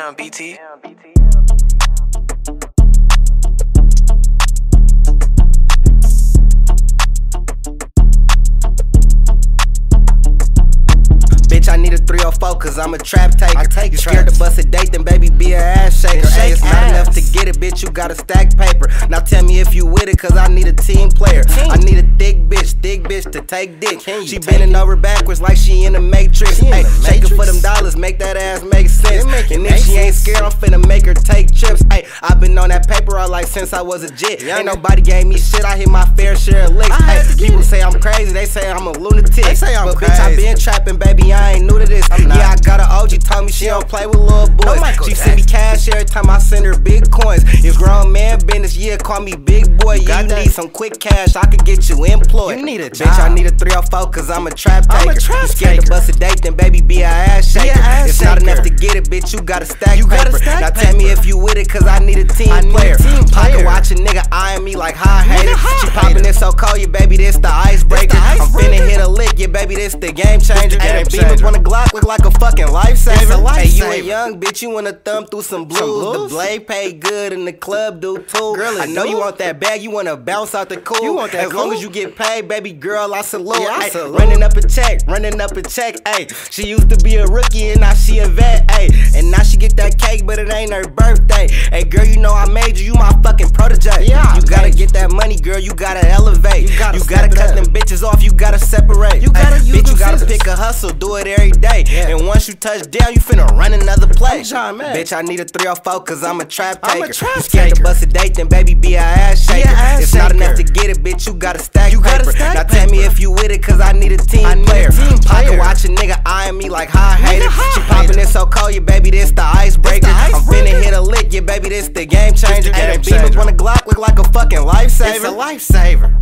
Damn, BT. Bitch, I need a 304 cause I'm a trap taker. I take you scared traps. to bust a date, then baby be a ass shaker. Then Hey, shake it's not enough to get it, bitch. You gotta stack paper. Now tell me if you with it, cause I need a team player. Team. I need a thick bitch, thick bitch to take dick. Can She take bending over backwards like she in the matrix. She in Hey, the shaking for them dollars, make that ass make ain't scared, I'm finna make her take trips. Hey, I've been on that paper all like since I was a jit. Yeah, ain't nobody gave me shit. I hit my fair share of licks. Hey, people it. say I'm crazy, they say I'm a lunatic. They say I'm but bitch, I been trapping, baby. I ain't new to this. I'm not. Yeah, I got an OG told me she don't play with cash every time I send her big coins. It's grown man business, yeah, call me big boy. You, you need some quick cash, I could get you employed. You need a job. Bitch, I need a 304 cause I'm a trap I'm taker. a trap you scared taker. to bust a date, then baby be a ass shaker. ass it's not enough to get it, bitch, you gotta stack You paper. gotta stack now tell me if you with it cause I need a team I need a team player. Baby, this the game changer. game And the beamers on the Glock look like a fucking lifesaver. A Hey, you a young bitch, you wanna thumb through some blues. The blues? blade pay good and the club do too. Girl, I know do? you want that bag, you wanna bounce out the cool. You want that As long as you get paid, baby girl, I salute. Yeah, I salute. Running up a check, running up a check. Hey, she used to be a rookie and now she a vet. Hey, and now she get that cake, but it ain't her birthday. Hey, girl, you know I made you, you my fucking protege. Yeah, you gotta get that money, girl. You gotta elevate. You gotta you gotta cut up. Them bitches off. You gotta separate. You gotta Ay, use bitch, you gotta scissors. pick a hustle, do it every day. Yeah. And once you touch down, you finna run another play. I'm John Mack. Bitch, I need a 304 cause I'm a trap I'm taker. a trap you scared to taker. bust a date, then baby be a ass shaker. ass it's not enough to get it, bitch. You gotta stack You gotta paper. stack now tell me if you with it cause I need a team I need a player. team Pocket player. watch a nigga eyeing me like high hater. high she popping it so cold, yeah, baby, this the icebreaker. I'm icebreaker? finna hit a lick, yeah, baby, this the game changer. game and the beamers changer. on the Glock look like a fucking lifesaver. It's a lifesaver.